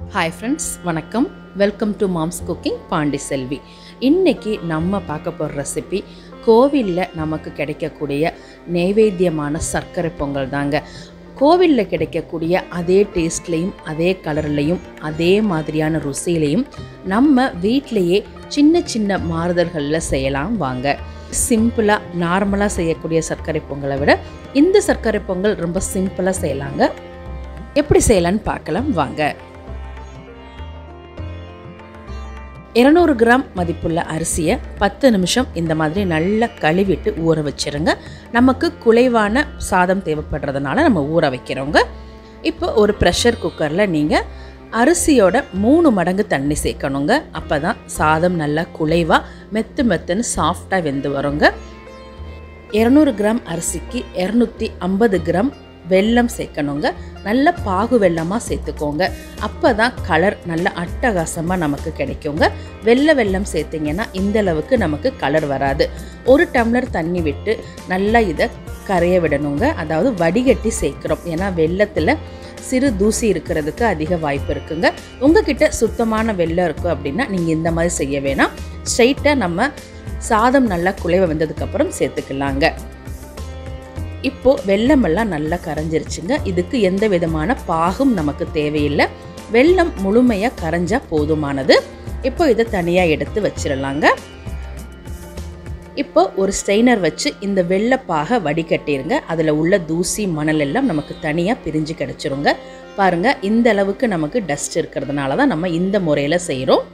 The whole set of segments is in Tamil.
ஹாய் ஃப்ரெண்ட்ஸ் வணக்கம். Welcome to mom's cooking Pandi Selvi இன்றைக்கி நம்ம பார்க்க போகிற ரெசிபி கோவிலில் நமக்கு கிடைக்கக்கூடிய நைவேத்தியமான சர்க்கரை பொங்கல் தாங்க. கோவிலில் கிடைக்கக்கூடிய அதே டேஸ்ட்லேயும் அதே கலர்லேயும் அதே மாதிரியான ருசியிலையும் நம்ம வீட்டிலையே சின்ன சின்ன மாறுதல்களில் செய்யலாம் வாங்க. சிம்பிளாக நார்மலாக செய்யக்கூடிய சர்க்கரை பொங்கலை விட இந்த சர்க்கரை பொங்கல் ரொம்ப சிம்பிளாக செய்யலாங்க. எப்படி செய்யலான்னு பார்க்கலாம் வாங்க. இரநூறு கிராம் மதிப்புள்ள அரிசியை பத்து நிமிஷம் இந்த மாதிரி நல்லா கழுவிட்டு ஊற வச்சிருங்க. நமக்கு குலைவான சாதம் தேவைப்படுறதுனால நம்ம ஊற வைக்கிறோங்க. இப்போ ஒரு ப்ரெஷர் குக்கரில் நீங்கள் அரிசியோட மூணு மடங்கு தண்ணி சேர்க்கணுங்க. அப்போ தான் சாதம் நல்லா குலைவாக மெத்து மெத்துன்னு சாஃப்டாக வெந்து வருங்க. இரநூறு கிராம் அரிசிக்கு இரநூத்தி ஐம்பது கிராம் வெல்லம் சேர்க்கணுங்க. நல்ல பாகு வெல்லமாக சேர்த்துக்கோங்க. அப்போ தான் கலர் நல்ல அட்டகாசமாக நமக்கு கிடைக்குங்க. வெள்ளை வெல்லம் சேர்த்திங்கன்னா இந்தளவுக்கு நமக்கு கலர் வராது. ஒரு டம்ளர் தண்ணி விட்டு நல்லா இதை கரைய விடணுங்க. அதாவது வடிகட்டி சேர்க்குறோம். ஏன்னா வெள்ளத்தில் சிறு தூசி இருக்கிறதுக்கு அதிக வாய்ப்பு இருக்குங்க. உங்ககிட்ட சுத்தமான வெள்ளம் இருக்குது அப்படின்னா நீங்கள் இந்த மாதிரி செய்ய வேணாம். ஸ்ட்ரைட்டாக நம்ம சாதம் நல்லா குலைவை வந்ததுக்கப்புறம் சேர்த்துக்கலாங்க. இப்போது வெள்ளமெல்லாம் நல்லா கரைஞ்சிருச்சுங்க. இதுக்கு எந்த விதமான பாகும் நமக்கு தேவையில்லை. வெள்ளம் முழுமையாக கரைஞ்சால் போதுமானது. இப்போ இதை தனியாக எடுத்து வச்சிடலாங்க இப்போ ஒரு ஸ்ட்ரெயினர் வச்சு இந்த வெள்ளைப்பாக வடிகட்டிருங்க. அதில் உள்ள தூசி மணல் எல்லாம் நமக்கு தனியாக பிரிஞ்சு கிடச்சிருங்க. பாருங்கள் இந்த அளவுக்கு நமக்கு டஸ்ட் இருக்கிறதுனால தான் நம்ம இந்த முறையில் செய்கிறோம்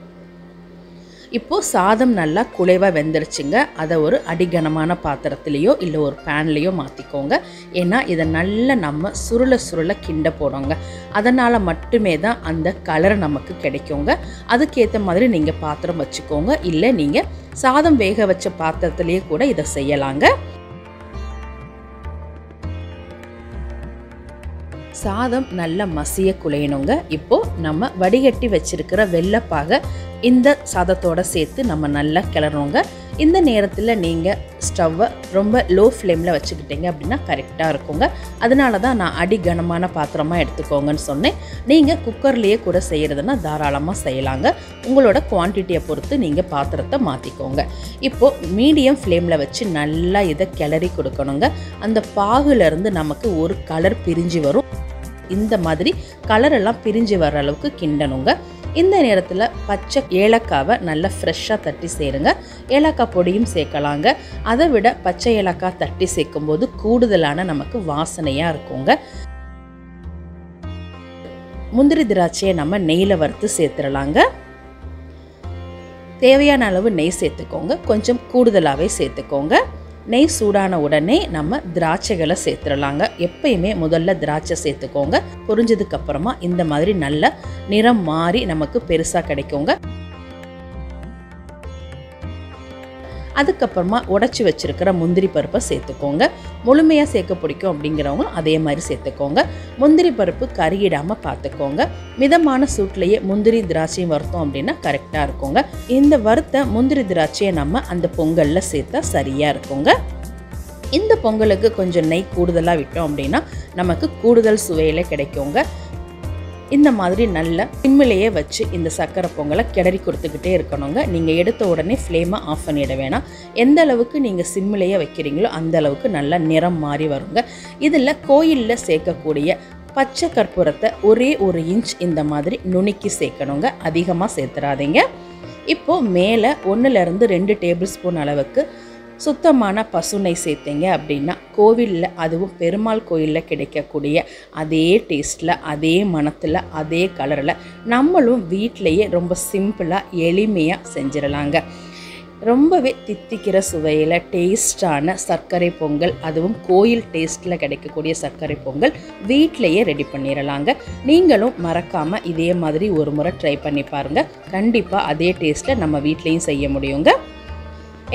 இப்போது சாதம் நல்லா குலைவாக வெந்துருச்சுங்க. அதை ஒரு அடிகனமான பாத்திரத்துலேயோ இல்லை ஒரு பேன்லேயோ மாற்றிக்கோங்க ஏன்னா இதை நல்லா நம்ம சுருள சுருள கிண்ட போடுங்க அதனால் மட்டுமே தான் அந்த கலர் நமக்கு கிடைக்குங்க. அதுக்கேற்ற மாதிரி நீங்கள் பாத்திரம் வச்சுக்கோங்க. இல்லை நீங்கள் சாதம் வேக வச்ச பாத்திரத்துலேயே கூட இதை செய்யலாங்க. சாதம் நல்லா மசிய குலையணுங்க. இப்போது நம்ம வடிகட்டி வச்சிருக்கிற வெள்ளைப்பாக இந்த சாதத்தோட சேர்த்து நம்ம நல்லா கிளறணுங்க. இந்த நேரத்தில் நீங்கள் ஸ்டவ்வை ரொம்ப லோ ஃப்ளேமில் வச்சுக்கிட்டீங்க அப்படின்னா கரெக்டாக இருக்குங்க. அதனால தான் நான் அடி கனமான பாத்திரமாக எடுத்துக்கோங்கன்னு சொன்னேன். நீங்கள் குக்கர்லேயே கூட செய்கிறதுனா தாராளமாக செய்யலாங்க. உங்களோட குவான்டிட்டியை பொறுத்து நீங்கள் பாத்திரத்தை மாற்றிக்கோங்க இப்போது மீடியம் ஃப்ளேமில் வச்சு நல்லா இதை கிளறி கொடுக்கணுங்க. அந்த பாகுலேருந்து நமக்கு ஒரு கலர் பிரிஞ்சு வரும். இந்த மாதிரி கலரெல்லாம் பிரிஞ்சு வர அளவுக்கு கிண்டணுங்க. இந்த நேரத்தில் பச்சை ஏலக்காவை நல்லா ஃப்ரெஷ்ஷாக தட்டி சேருங்க. ஏலக்காய் பொடியும் சேர்க்கலாங்க. அதை விட பச்சை ஏலக்காய் தட்டி சேர்க்கும்போது கூடுதலான நமக்கு வாசனையாக இருக்குங்க. முந்திரி திராட்சையை நம்ம நெய்யில் வறுத்து சேர்த்துடலாங்க தேவையான அளவு நெய் சேர்த்துக்கோங்க. கொஞ்சம் கூடுதலாகவே சேர்த்துக்கோங்க. நெய் சூடான உடனே நம்ம திராட்சைகளை சேர்த்துடலாங்க. எப்பயுமே முதல்ல திராட்சை சேர்த்துக்கோங்க. பொரிஞ்சதுக்கு அப்புறமா இந்த மாதிரி நல்ல நிறம் மாறி நமக்கு பெருசாக கிடைக்குங்க. அதுக்கப்புறமா உடச்சி வச்சுருக்கிற முந்திரி பருப்பை சேர்த்துக்கோங்க. முழுமையாக சேர்க்க பிடிக்கும் அப்படிங்கிறவங்க அதே மாதிரி சேர்த்துக்கோங்க. முந்திரி பருப்பு கருகிடாமல் பார்த்துக்கோங்க. மிதமான சூட்லேயே முந்திரி திராட்சையும் வறுத்தோம் அப்படின்னா கரெக்டாக இருக்குங்க. இந்த வறுத்த முந்திரி திராட்சையை நம்ம அந்த பொங்கலில் சேர்த்தா சரியாக இருக்குங்க. இந்த பொங்கலுக்கு கொஞ்சம் நெய் கூடுதலாக விட்டோம் அப்படின்னா நமக்கு கூடுதல் சுவையில் கிடைக்குங்க. இந்த மாதிரி நல்ல சிம்மிலேயே வச்சு இந்த சர்க்கரை பொங்கலை கிளறி கொடுத்துக்கிட்டே இருக்கணுங்க. நீங்கள் எடுத்த உடனே ஃப்ளேமை ஆஃப் பண்ணிட வேணாம். எந்த அளவுக்கு நீங்கள் சிம்மிலேயே வைக்கிறீங்களோ அந்த அளவுக்கு நல்லா நிறம் மாறி வருங்க. இதில் கோயிலில் சேர்க்கக்கூடிய பச்சை கற்பூரத்தை ஒரே ஒரு இன்ச் இந்த மாதிரி நுணுக்கி சேர்க்கணுங்க. அதிகமாக சேர்த்துறாதீங்க. இப்போது மேலே ஒன்றுலேருந்து ரெண்டு டேபிள் ஸ்பூன் அளவுக்கு சுத்தமான பசுனை சேர்த்தீங்க அப்படின்னா கோவிலில் அதுவும் பெருமாள் கோயிலில் கிடைக்கக்கூடிய அதே டேஸ்ட்டில் அதே மணத்தில் அதே கலரில் நம்மளும் வீட்டிலையே ரொம்ப சிம்பிளாக எளிமையாக செஞ்சிடலாங்க. ரொம்பவே தித்திக்கிற சுவையில் டேஸ்டான சர்க்கரை பொங்கல் அதுவும் கோயில் டேஸ்ட்டில் கிடைக்கக்கூடிய சர்க்கரை பொங்கல் வீட்டிலையே ரெடி பண்ணிடலாங்க. நீங்களும் மறக்காமல் இதே மாதிரி ஒரு முறை ட்ரை பண்ணி பாருங்கள் கண்டிப்பாக அதே டேஸ்ட்டில் நம்ம வீட்லேயும் செய்ய முடியுங்க.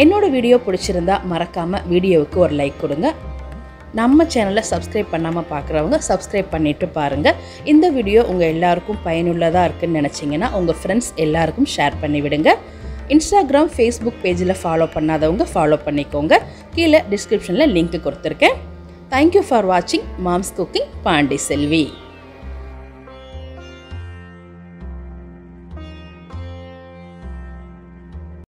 என்னோடய வீடியோ பிடிச்சிருந்தா மறக்காமல் வீடியோவுக்கு ஒரு லைக் கொடுங்க. நம்ம சேனலை சப்ஸ்கிரைப் பண்ணாமல் பார்க்குறவங்க சப்ஸ்கிரைப் பண்ணிவிட்டு பாருங்கள் இந்த வீடியோ உங்கள் எல்லாருக்கும் பயனுள்ளதாக இருக்குதுன்னு நினச்சிங்கன்னா உங்கள் ஃப்ரெண்ட்ஸ் எல்லாருக்கும் ஷேர் பண்ணிவிடுங்க இன்ஸ்டாகிராம் ஃபேஸ்புக் பேஜில் ஃபாலோ பண்ணாதவங்க ஃபாலோ பண்ணிக்கோங்க. கீழே டிஸ்கிரிப்ஷனில் லிங்க் கொடுத்துருக்கேன். தேங்க்யூ ஃபார் வாட்சிங் மாம்ஸ் குக்கிங் பாண்டி செல்வி